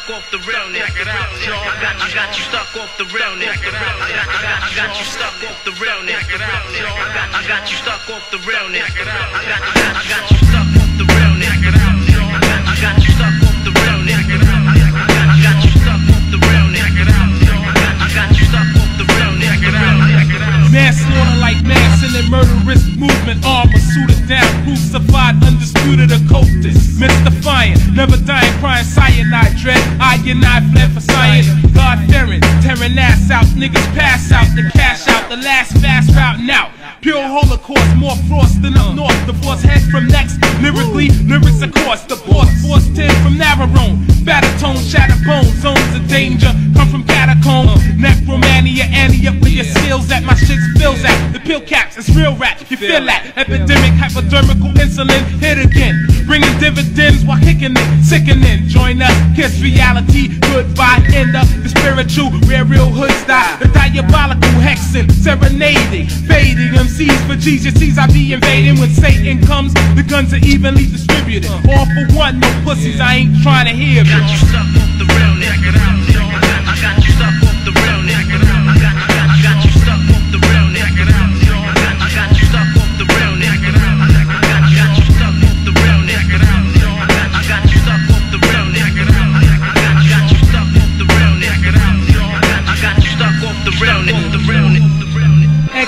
stuck off the realness. I got, I got you stuck off the realness. I got, I got, you stuck off the realness. I got, I got you stuck off the realness. I got, I got, you stuck off the realness. I got, you stuck off the realness. I got, you stuck off the realness. I got, you stuck off the realness. Manslaughter like mass in murderous movement. Armor suited down, crucified, undisputed occultist. Mystifying, never and I fled for science. God fearing, tearing ass out. Niggas pass out, the cash out, the last fast routing out. Pure holocaust, more frost than up north. Divorce head from next. Lyrically, lyrics of course. The boss, force 10 from Navarone. Baritone, shatter bones, zones of danger. Come from catacombs. Necromania, Annie up with your skills at my shit's fills at. The pill caps, it's real rap. You feel that? Epidemic, hypodermical insulin, hit again. Bringing dividends while kicking it, sickening. Join us, kiss reality, goodbye, end up the spiritual, where real hoods die. The diabolical hexing, serenading, fading MCs for Jesus. Sees I be invading when Satan comes. The guns are evenly distributed. All for one, no pussies. I ain't trying to hear. Got you stuck off the realness. I got, I got you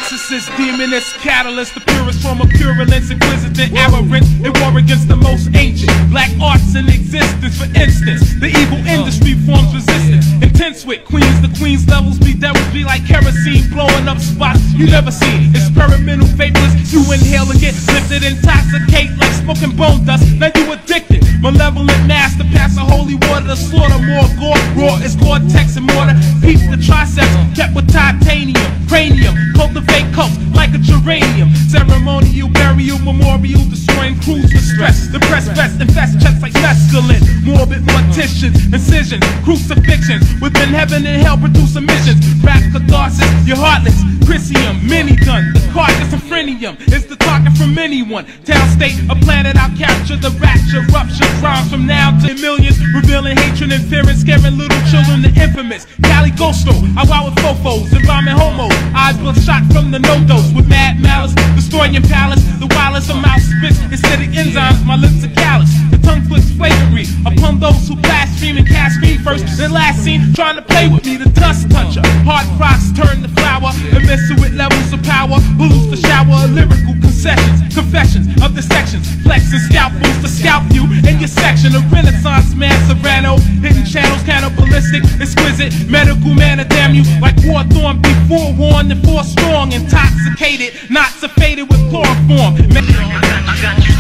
Exorcist, demonist, catalyst, the purest form of purulence, inquisitive, arrogant, it war against the most ancient black arts in existence. For instance, the evil industry forms resistance. Intense with queens, the queen's levels be devils be like kerosene, blowing up spots you never seen. Experimental vapors, you inhale and get lifted, intoxicate like smoking bone dust. Now you addicted. Malevolent master, pass the holy water to slaughter more gore. Raw is Gore-Tex and mortar. Peep the triceps, kept with titanium, cranium. Cultivate cults like a geranium. Ceremonial burial, memorial, destroying crews with stress. The press vest infest chests like mescaline. Morbid morticians, incisions, crucifixions. Within heaven and hell produce emissions. Rap catharsis, you're heartless. Chrysium, minigun, the phrenium is the target from anyone. Town state, a planet I'll capture. The rapture, rupture, rhymes from now to millions. Revealing hatred and fear and scaring little children. The infamous Cali Ghosto. I wow with fofos and rhyming homos. Eyes bloodshot from the NoDoz with mad malice. Destroying your palace, wildest of mouth spits. instead of enzymes, my lips are callous. The tongue flicks flagrantly upon those who blaspheme and cast me first. Then last seen trying to play with me, the dust toucher. Hard crocs turn to flower. And messing with levels of power. Lose the shower of lyrical concessions. Confessions of the sections. Flexing scalpels to scalp you in your section. A renaissance man, Serrano. Hidden exquisite. Medical manner, damn you. Like war thorn, be forewarned and forestrong. Intoxicated, not faded with chloroform. I got you